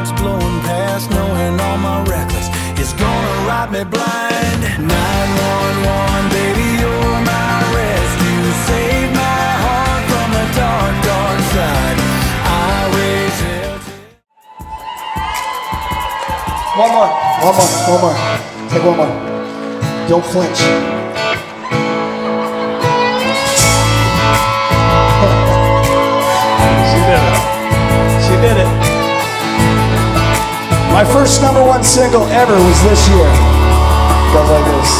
that's blowing past, knowing all my reckless is gonna ride me blind. 911, baby, you're my rescue. Save my heart from the dark, dark side. I One more, one more, one more. Take one more. Don't flinch. My first number one single ever was this year. Goes like this.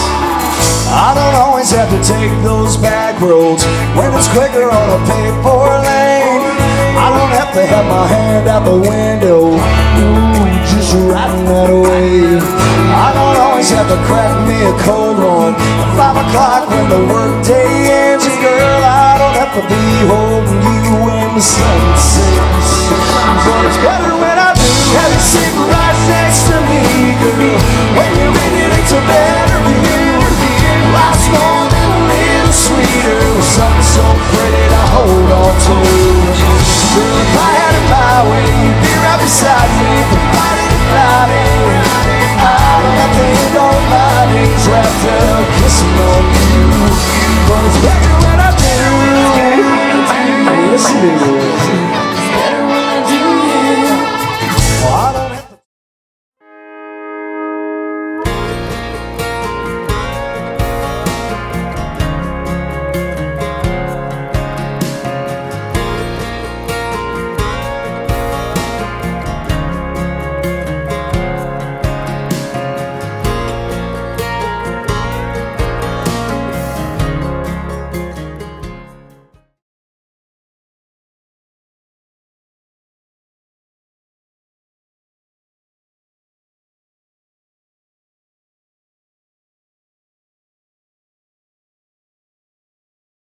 I don't always have to take those back roads when it's quicker on a paper lane. I don't have to have my hand out the window, ooh, just riding that wave. I don't always have to crack me a cold one at five o'clock when the workday ends. And girl, I don't have to be holding you when the sun sets. But it's better when Thank you.